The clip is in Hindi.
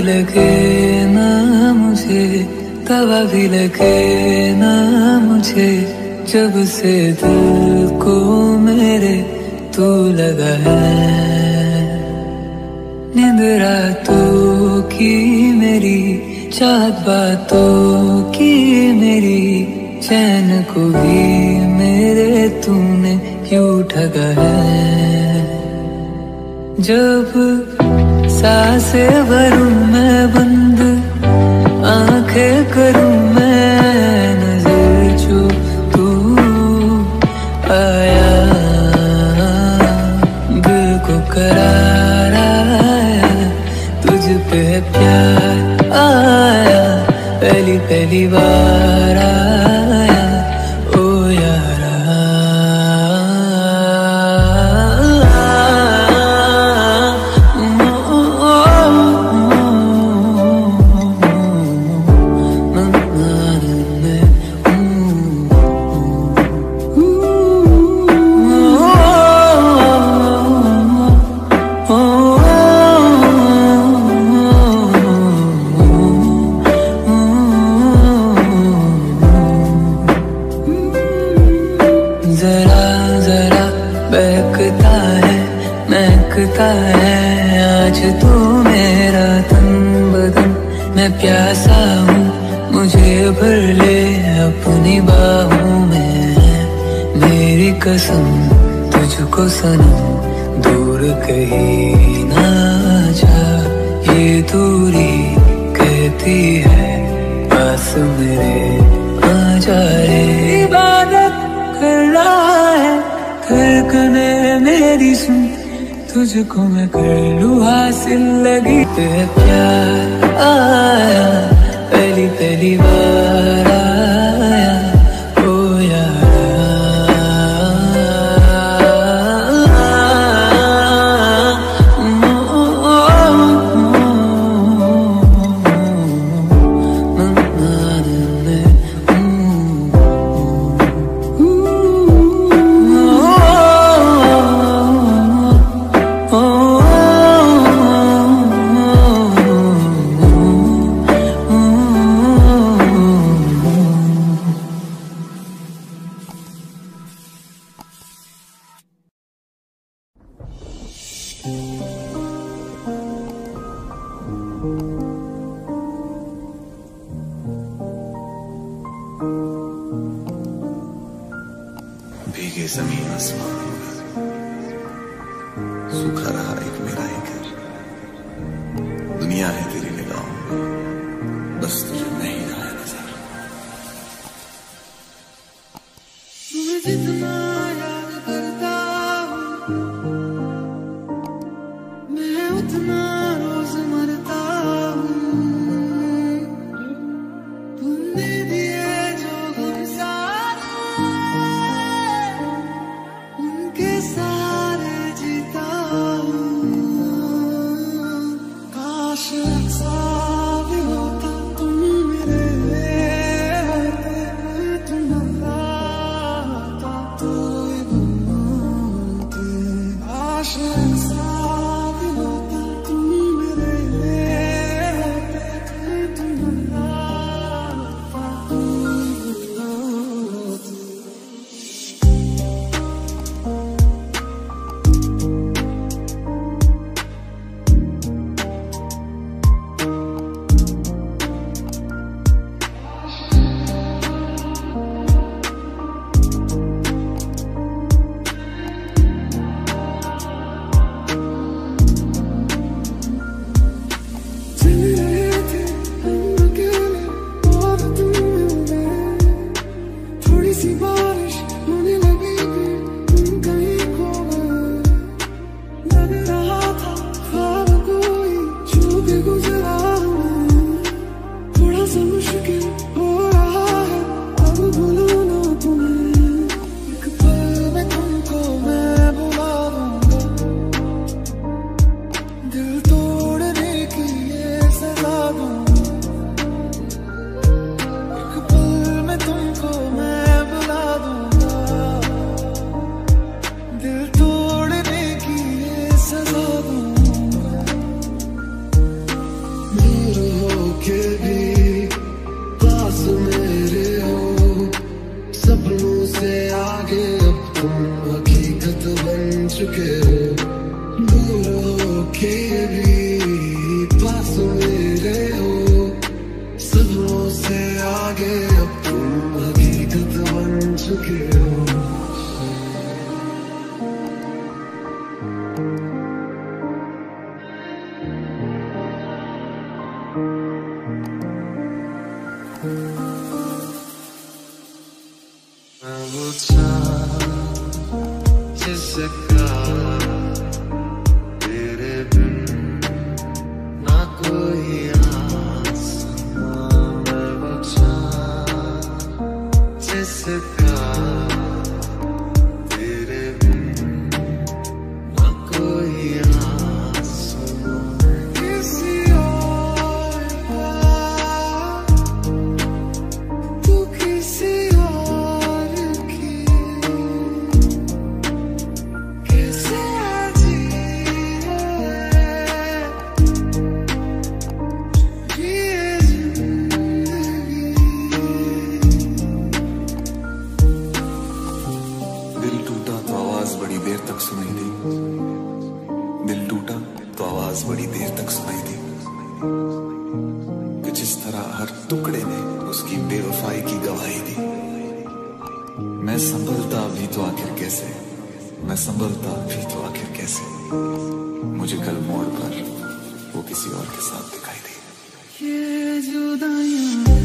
भी लगे ना मुझे दवा भी लगे ना मुझे। जब से दिल को मेरे तू लगा है। नींद रातों की मेरी, चाहत बातों की मेरी। चैन को भी मेरे तूने क्यों ठगा है? जब सांसे भरूं मैं बंद, आँखें करूँ मैं नज़र जो तू आया। दिल को करार तुझ पे प्यार आया, पहली पहली बार आया। आज तो मेरा तन बदन, मैं प्यासा हूँ, मुझे भर ले अपनी बाहों में। मेरी कसम, तुझको सनम, दूर कहीं ना जा। ये दूरी कहती है, पास मेरे आ जा रे। इबादत कर रहा है धड़कने मेरी सुन। तुझको मैं कर लू हासिल लगी प्यार। आया पहली पहली बार। Suka. possible. sugar. Okay. जिस तरह हर टुकड़े ने उसकी बेवफाई की गवाही दी। मैं संभलता भी तो आखिर कैसे? मैं संभलता भी तो आखिर कैसे? मुझे कल मोड़ पर वो किसी और के साथ दिखाई दी। ये जुदाइयाँ